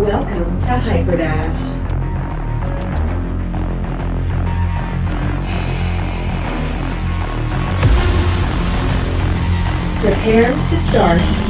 Welcome to Hyperdash. Prepare to start